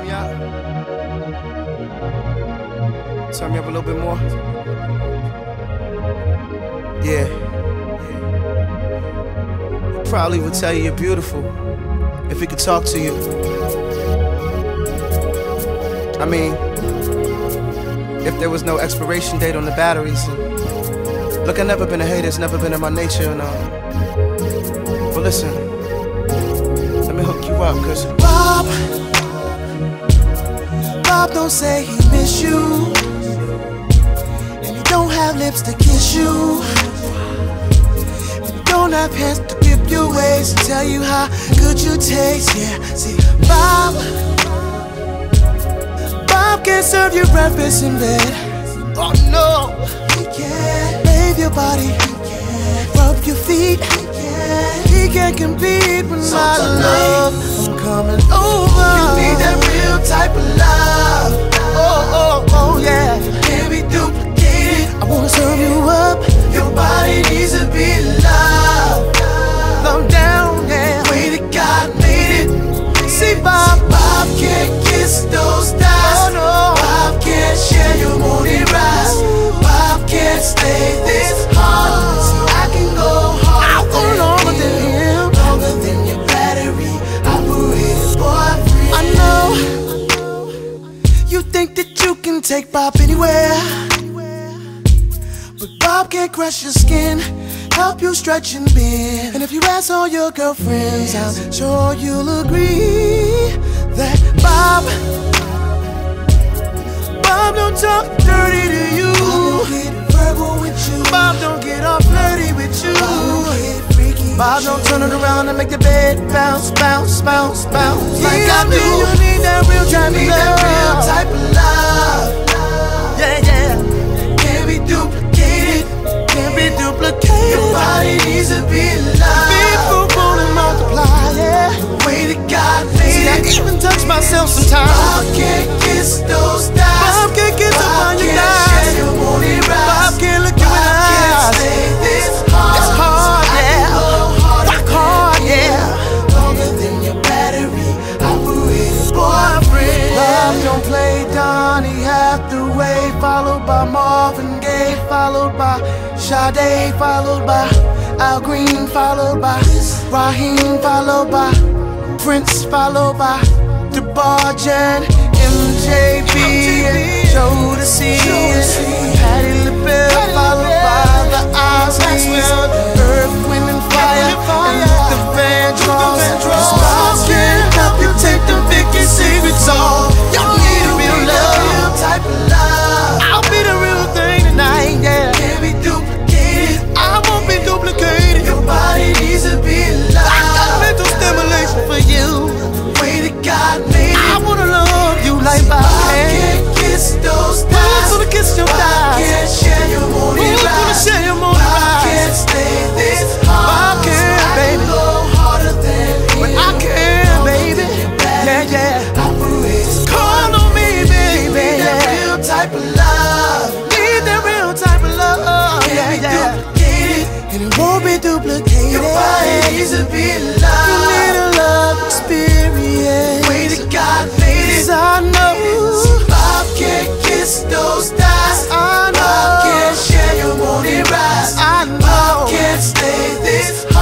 Turn me up. Turn me up a little bit more. Yeah. He probably would tell you you're beautiful if he could talk to you. I mean, if there was no expiration date on the batteries. And look, I've never been a hater, it's never been in my nature, you know. But listen, let me hook you up, cause Bob, Bob don't say he miss you, and he don't have lips to kiss you. And he don't have hands to grip your waist and tell you how good you taste. Yeah, see, Bob, Bob can't serve you breakfast in bed. Oh no, he can't bathe your body. He can't rub your feet. He can't. He can't compete with my love. I'm coming over. You need that real type of love. Take Bob anywhere. But Bob can't crush your skin, help you stretch and bend. And if you ask all your girlfriends, I'm sure you'll agree that Bob, Bob don't talk dirty to you. Bob don't get verbal with you. Bob don't get all flirty with you. Bob don't get freaky. Bob don't turn it around and make the bed bounce, bounce, bounce, bounce. Like I do. Marvin Gaye, followed by Sade, followed by Al Green, followed by Raheem, followed by Prince, followed by DeBarge and MJB and Jodeci Patti LaBelle, followed by the be love. You need a love experience. Way to God, made it. I know. Bob can't kiss those thighs. I know. Bob can't share your morning rise. I know. Bob can't stay this high.